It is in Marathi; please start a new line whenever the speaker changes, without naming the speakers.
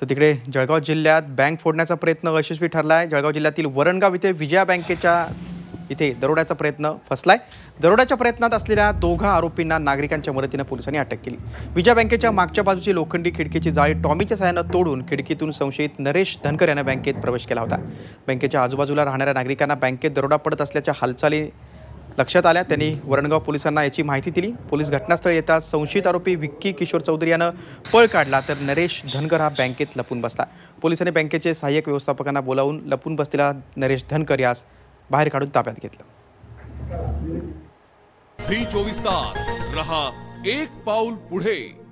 तर तिकडे जळगाव जिल्ह्यात बँक फोडण्याचा प्रयत्न यशस्वी ठरला आहे जळगाव जिल्ह्यातील वरणगाव इथे विजया बँकेच्या इथे दरोड्याचा प्रयत्न फसलाय. दरोड्याच्या प्रयत्नात असलेल्या दोघा आरोपींना नागरिकांच्या मदतीनं पोलिसांनी अटक केली. विजया बँकेच्या मागच्या बाजूची लोखंडी खिडकीची जाळी टॉमीच्या सहाय्यानं तोडून खिडकीतून संशयित नरेश धनकर यानं बँकेत प्रवेश केला होता. बँकेच्या आजूबाजूला राहणाऱ्या नागरिकांना बँकेत दरोडा पडत असल्याच्या हालचाली लक्षात आल्या. त्यांनी वरणगाव पोलिसांना याची माहिती दिली. पोलीस घटनास्थळी येताच संशयित आरोपी विक्की किशोर चौधरी यानं पळ काढला तर नरेश धनकर हा बँकेत लपून बसला. पोलिसांनी बँकेचे सहाय्यक व्यवस्थापकांना बोलावून लपून बसलेला नरेश धनकर यास बाहेर काढून ताब्यात घेतलं.
श्री चोवीस तास. रहा एक पाऊल पुढे.